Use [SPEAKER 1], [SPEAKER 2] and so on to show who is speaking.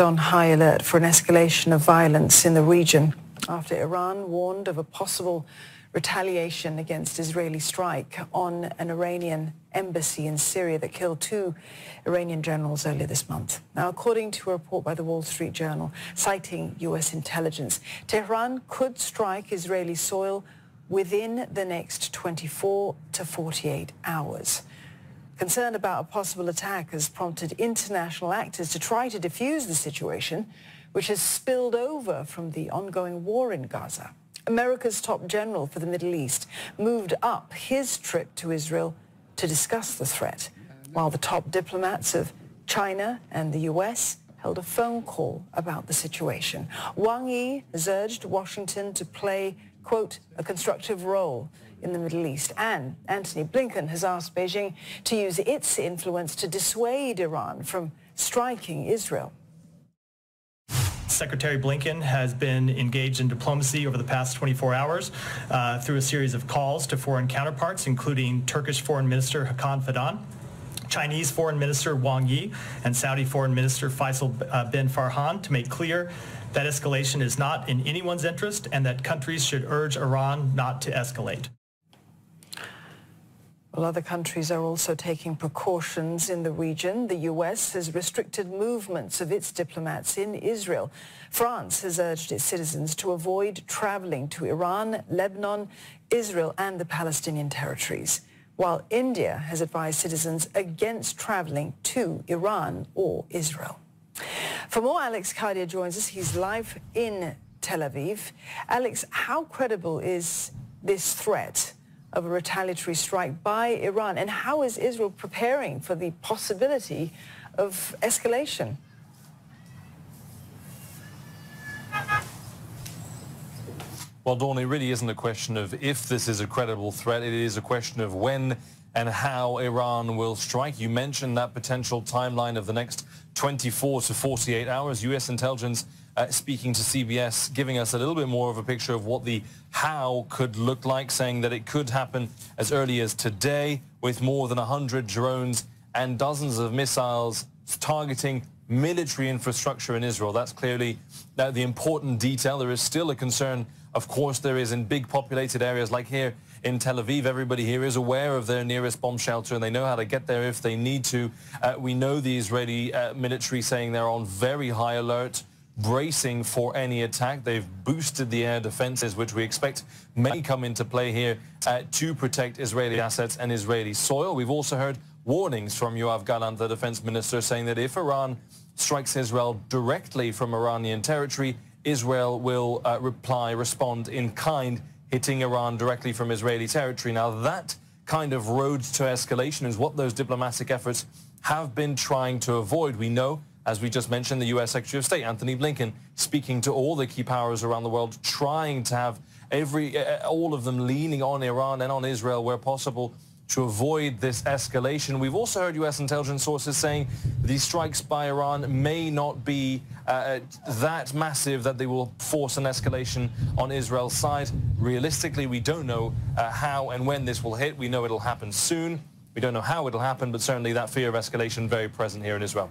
[SPEAKER 1] On high alert for an escalation of violence in the region after Iran warned of a possible retaliation against Israeli strike on an Iranian embassy in Syria that killed two Iranian generals earlier this month. Now, according to a report by the Wall Street Journal citing U.S. intelligence, Tehran could strike Israeli soil within the next 24 to 48 hours. Concern about a possible attack has prompted international actors to try to defuse the situation, which has spilled over from the ongoing war in Gaza. America's top general for the Middle East moved up his trip to Israel to discuss the threat, while the top diplomats of China and the U.S. held a phone call about the situation. Wang Yi has urged Washington to play, quote, a constructive role in the Middle East. And Antony Blinken has asked Beijing to use its influence to dissuade Iran from striking Israel.
[SPEAKER 2] Secretary Blinken has been engaged in diplomacy over the past 24 hours uh, through a series of calls to foreign counterparts, including Turkish Foreign Minister Hakan Fidan, Chinese Foreign Minister Wang Yi, and Saudi Foreign Minister Faisal uh, bin Farhan to make clear that escalation is not in anyone's interest and that countries should urge Iran not to escalate.
[SPEAKER 1] Well, other countries are also taking precautions in the region. The U.S. has restricted movements of its diplomats in Israel. France has urged its citizens to avoid traveling to Iran, Lebanon, Israel and the Palestinian territories, while India has advised citizens against traveling to Iran or Israel. For more, Alex Kadia joins us. He's live in Tel Aviv. Alex, how credible is this threat? of a retaliatory strike by Iran? And how is Israel preparing for the possibility of escalation?
[SPEAKER 3] Well, Dawn, it really isn't a question of if this is a credible threat. It is a question of when and how Iran will strike. You mentioned that potential timeline of the next 24 to 48 hours. U.S. intelligence uh, speaking to CBS, giving us a little bit more of a picture of what the how could look like, saying that it could happen as early as today with more than 100 drones and dozens of missiles targeting military infrastructure in Israel. That's clearly uh, the important detail. There is still a concern, of course, there is in big populated areas like here in Tel Aviv. Everybody here is aware of their nearest bomb shelter and they know how to get there if they need to. Uh, we know the Israeli uh, military saying they're on very high alert bracing for any attack. They've boosted the air defenses, which we expect may come into play here uh, to protect Israeli assets and Israeli soil. We've also heard warnings from Yoav Gallant, the defense minister, saying that if Iran strikes Israel directly from Iranian territory, Israel will uh, reply, respond in kind, hitting Iran directly from Israeli territory. Now, that kind of road to escalation is what those diplomatic efforts have been trying to avoid. We know as we just mentioned, the U.S. Secretary of State, Antony Blinken, speaking to all the key powers around the world, trying to have every, uh, all of them leaning on Iran and on Israel where possible to avoid this escalation. We've also heard U.S. intelligence sources saying these strikes by Iran may not be uh, that massive that they will force an escalation on Israel's side. Realistically, we don't know uh, how and when this will hit. We know it'll happen soon. We don't know how it'll happen, but certainly that fear of escalation very present here in Israel.